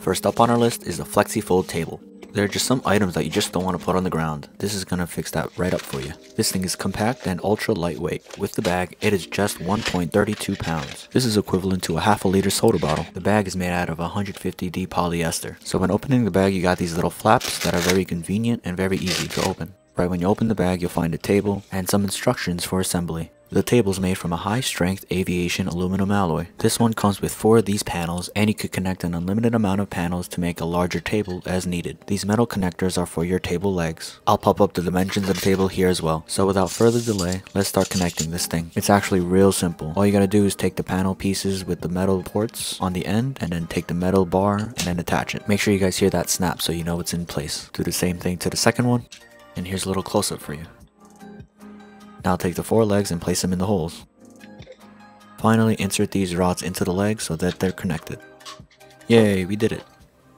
First up on our list is the Flexi Fold table. There are just some items that you just don't want to put on the ground. This is gonna fix that right up for you. This thing is compact and ultra lightweight. With the bag, it is just 1.32 pounds. This is equivalent to a half a liter soda bottle. The bag is made out of 150D polyester. So when opening the bag, you got these little flaps that are very convenient and very easy to open. Right when you open the bag, you'll find a table and some instructions for assembly. The table is made from a high strength aviation aluminum alloy. This one comes with four of these panels and you could connect an unlimited amount of panels to make a larger table as needed. These metal connectors are for your table legs. I'll pop up the dimensions of the table here as well. So without further delay, let's start connecting this thing. It's actually real simple. All you gotta do is take the panel pieces with the metal ports on the end and then take the metal bar and then attach it. Make sure you guys hear that snap so you know it's in place. Do the same thing to the second one. And here's a little close up for you. Now take the four legs and place them in the holes. Finally insert these rods into the legs so that they're connected. Yay, we did it.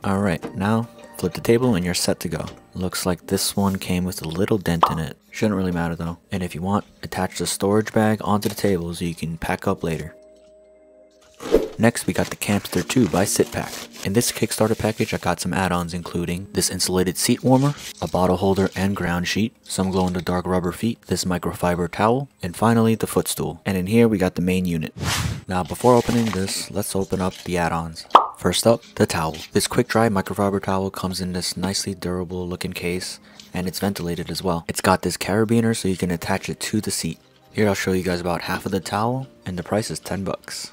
Alright, now flip the table and you're set to go. Looks like this one came with a little dent in it. Shouldn't really matter though. And if you want, attach the storage bag onto the table so you can pack up later. Next, we got the Campster 2 by SitPack. In this Kickstarter package, I got some add-ons including this insulated seat warmer, a bottle holder and ground sheet, some glow-in-the-dark rubber feet, this microfiber towel, and finally the footstool. And in here, we got the main unit. Now, before opening this, let's open up the add-ons. First up, the towel. This quick dry microfiber towel comes in this nicely durable looking case, and it's ventilated as well. It's got this carabiner so you can attach it to the seat. Here I'll show you guys about half of the towel, and the price is 10 bucks.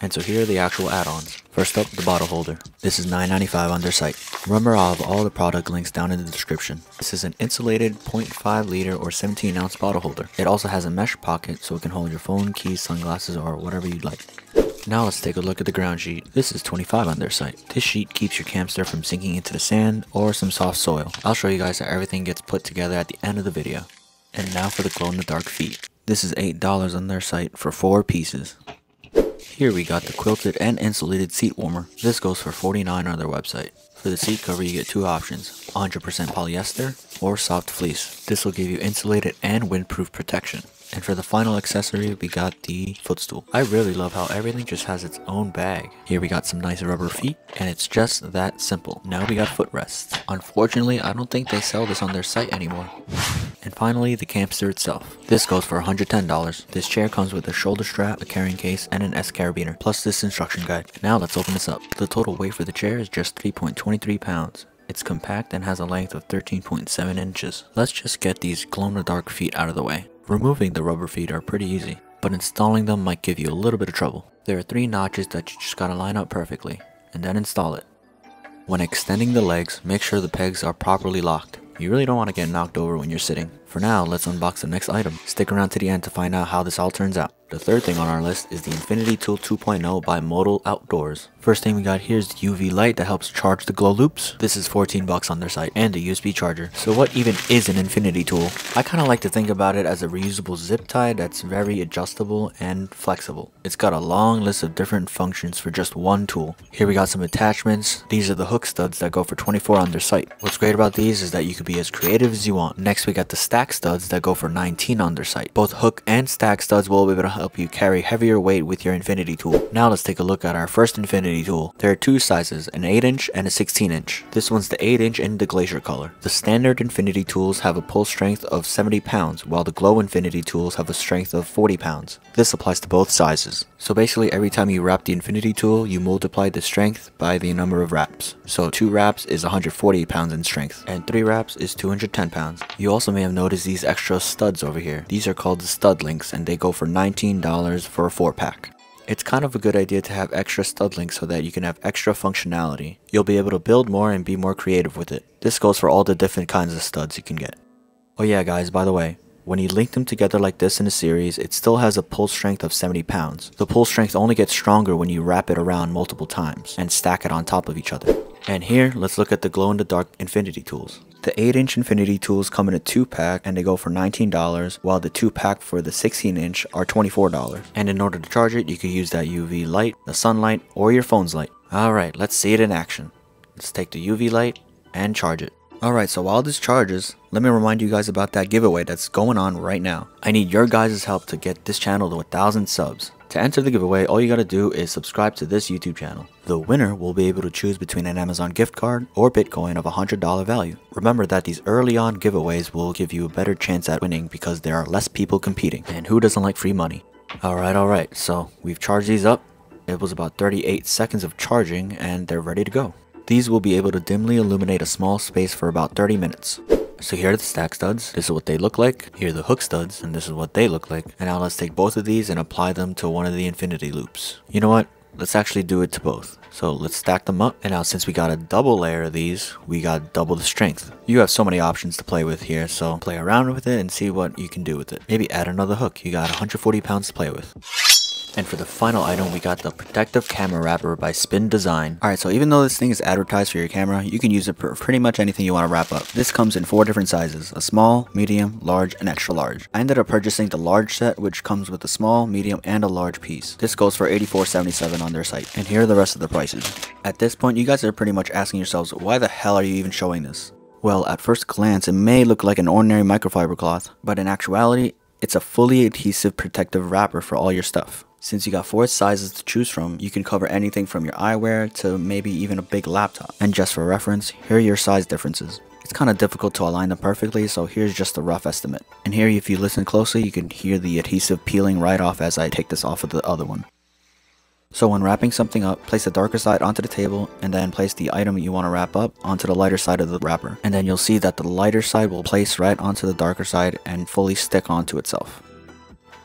And so here are the actual add-ons. First up, the bottle holder. This is $9.95 on their site. Remember I'll have all the product links down in the description. This is an insulated 0.5 liter or 17 ounce bottle holder. It also has a mesh pocket so it can hold your phone, keys, sunglasses, or whatever you'd like. Now let's take a look at the ground sheet. This is 25 on their site. This sheet keeps your campster from sinking into the sand or some soft soil. I'll show you guys how everything gets put together at the end of the video. And now for the glow in the dark feet. This is $8 on their site for 4 pieces. Here we got the quilted and insulated seat warmer. This goes for 49 on their website. For the seat cover you get two options, 100% polyester or soft fleece. This will give you insulated and windproof protection. And for the final accessory, we got the footstool. I really love how everything just has its own bag. Here we got some nice rubber feet, and it's just that simple. Now we got footrests. Unfortunately, I don't think they sell this on their site anymore. And finally, the campster itself. This goes for $110. This chair comes with a shoulder strap, a carrying case, and an S carabiner, plus this instruction guide. Now let's open this up. The total weight for the chair is just 3.23 pounds. It's compact and has a length of 13.7 inches. Let's just get these glow-in-the-dark feet out of the way. Removing the rubber feet are pretty easy, but installing them might give you a little bit of trouble. There are three notches that you just gotta line up perfectly, and then install it. When extending the legs, make sure the pegs are properly locked. You really don't want to get knocked over when you're sitting. For now, let's unbox the next item. Stick around to the end to find out how this all turns out. The third thing on our list is the Infinity Tool 2.0 by MODL Outdoors. First thing we got here is the UV light that helps charge the glow loops. This is 14 bucks on their site and a USB charger. So what even is an Infinity Tool? I kind of like to think about it as a reusable zip tie that's very adjustable and flexible. It's got a long list of different functions for just one tool. Here we got some attachments. These are the hook studs that go for 24 on their site. What's great about these is that you can be as creative as you want. Next we got the stack studs that go for 19 on their site. Both hook and stack studs will be able to help you carry heavier weight with your infinity tool. Now let's take a look at our first infinity tool. There are two sizes, an 8 inch and a 16 inch. This one's the 8 inch in the glacier color. The standard infinity tools have a pull strength of 70 pounds, while the glow infinity tools have a strength of 40 pounds. This applies to both sizes. So basically every time you wrap the infinity tool, you multiply the strength by the number of wraps. So 2 wraps is 140 pounds in strength, and 3 wraps is 210 pounds. You also may have noticed these extra studs over here. These are called the stud links, and they go for $19 for a 4 pack. It's kind of a good idea to have extra stud links so that you can have extra functionality. You'll be able to build more and be more creative with it. This goes for all the different kinds of studs you can get. Oh yeah guys, by the way, when you link them together like this in a series, it still has a pull strength of 70 pounds. The pull strength only gets stronger when you wrap it around multiple times and stack it on top of each other. And here, let's look at the glow-in-the-dark infinity tools. The 8-inch infinity tools come in a 2-pack and they go for $19, while the 2-pack for the 16-inch are $24. And in order to charge it, you can use that UV light, the sunlight, or your phone's light. Alright, let's see it in action. Let's take the UV light and charge it. Alright, so while this charges, let me remind you guys about that giveaway that's going on right now. I need your guys' help to get this channel to a thousand subs. To enter the giveaway, all you gotta do is subscribe to this YouTube channel. The winner will be able to choose between an Amazon gift card or Bitcoin of $100 value. Remember that these early on giveaways will give you a better chance at winning because there are less people competing. And who doesn't like free money? Alright, alright, so we've charged these up. It was about 38 seconds of charging and they're ready to go. These will be able to dimly illuminate a small space for about 30 minutes. So here are the stack studs, this is what they look like, here are the hook studs, and this is what they look like. And now let's take both of these and apply them to one of the infinity loops. You know what? Let's actually do it to both. So let's stack them up. And now since we got a double layer of these, we got double the strength. You have so many options to play with here, so play around with it and see what you can do with it. Maybe add another hook. You got 140 pounds to play with. And for the final item, we got the Protective Camera Wrapper by Spinn Design. Alright, so even though this thing is advertised for your camera, you can use it for pretty much anything you want to wrap up. This comes in four different sizes, a small, medium, large, and extra large. I ended up purchasing the large set, which comes with a small, medium, and a large piece. This goes for $84.77 on their site. And here are the rest of the prices. At this point, you guys are pretty much asking yourselves, why the hell are you even showing this? Well, at first glance, it may look like an ordinary microfiber cloth, but in actuality, it's a fully adhesive protective wrapper for all your stuff. Since you got four sizes to choose from, you can cover anything from your eyewear to maybe even a big laptop. And just for reference, here are your size differences. It's kind of difficult to align them perfectly, so here's just a rough estimate. And here, if you listen closely, you can hear the adhesive peeling right off as I take this off of the other one. So when wrapping something up, place the darker side onto the table and then place the item you want to wrap up onto the lighter side of the wrapper. And then you'll see that the lighter side will place right onto the darker side and fully stick onto itself.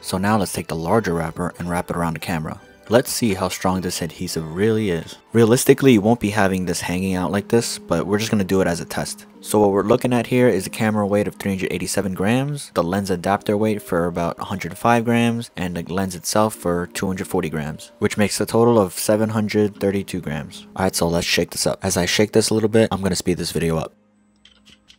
So now let's take the larger wrapper and wrap it around the camera. Let's see how strong this adhesive really is. Realistically, you won't be having this hanging out like this, but we're just going to do it as a test. So what we're looking at here is a camera weight of 387 grams, the lens adapter weight for about 105 grams, and the lens itself for 240 grams, which makes a total of 732 grams. Alright, so let's shake this up. As I shake this a little bit, I'm going to speed this video up.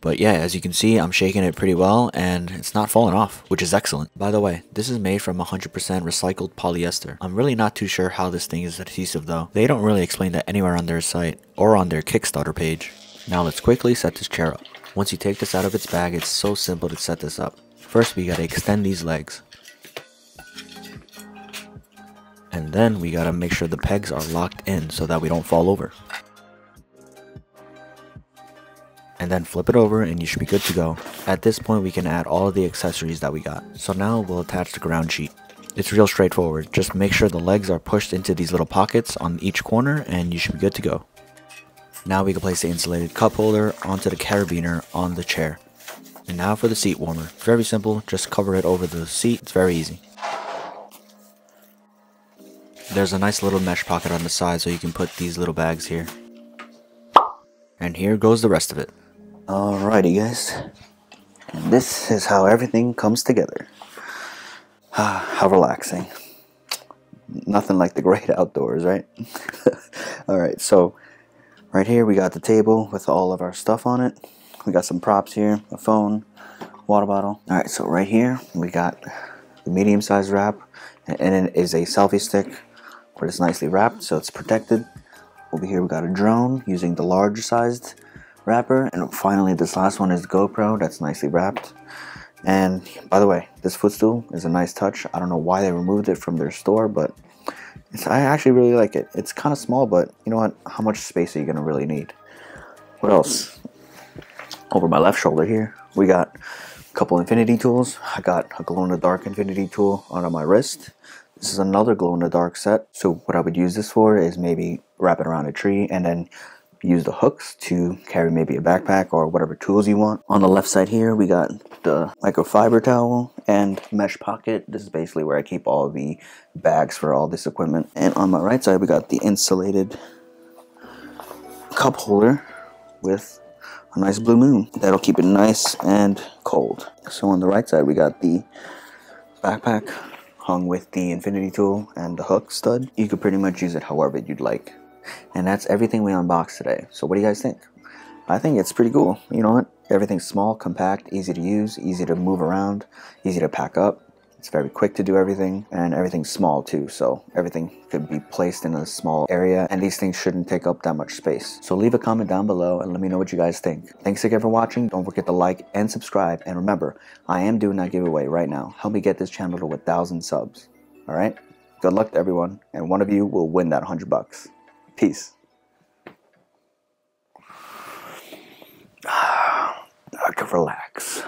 But yeah, as you can see, I'm shaking it pretty well and it's not falling off, which is excellent. By the way, this is made from 100% recycled polyester. I'm really not too sure how this thing is adhesive though. They don't really explain that anywhere on their site or on their Kickstarter page. Now let's quickly set this chair up. Once you take this out of its bag, it's so simple to set this up. First, we gotta extend these legs. And then we gotta make sure the pegs are locked in so that we don't fall over. And then flip it over and you should be good to go. At this point we can add all of the accessories that we got. So now we'll attach the ground sheet. It's real straightforward, just make sure the legs are pushed into these little pockets on each corner and you should be good to go. Now we can place the insulated cup holder onto the carabiner on the chair. And now for the seat warmer. Very simple, just cover it over the seat, it's very easy. There's a nice little mesh pocket on the side so you can put these little bags here. And here goes the rest of it. Alrighty guys, and this is how everything comes together. Ah, how relaxing. Nothing like the great outdoors, right? Alright, so right here we got the table with all of our stuff on it. We got some props here, a phone, water bottle. Alright, so right here we got the medium sized wrap and it is a selfie stick but it's nicely wrapped so it's protected. Over here we got a drone using the large sized wrapper. And finally, this last one is GoPro that's nicely wrapped. And by the way, this footstool is a nice touch. I don't know why they removed it from their store, but I actually really like it. It's kind of small, but you know what? How much space are you going to really need? What else? Over my left shoulder here, we got a couple infinity tools. I got a glow-in-the-dark infinity tool on my wrist. This is another glow-in-the-dark set. So what I would use this for is maybe wrap it around a tree and then use the hooks to carry maybe a backpack or whatever tools you want. On the left side here, we got the microfiber towel and mesh pocket. This is basically where I keep all the bags for all this equipment. And on my right side, we got the insulated cup holder with a nice blue moon. That'll keep it nice and cold. So on the right side, we got the backpack hung with the infinity tool and the hook stud. You could pretty much use it however you'd like. And that's everything we unboxed today. So what do you guys think? I think it's pretty cool. You know what? Everything's small, compact, easy to use, easy to move around, easy to pack up. It's very quick to do everything, and everything's small too, so everything could be placed in a small area, and these things shouldn't take up that much space. So leave a comment down below and let me know what you guys think. Thanks again for watching. Don't forget to like and subscribe, and remember, I am doing that giveaway right now. Help me get this channel to a thousand subs. Alright? Good luck to everyone, and one of you will win that 100 bucks. Peace. I can relax.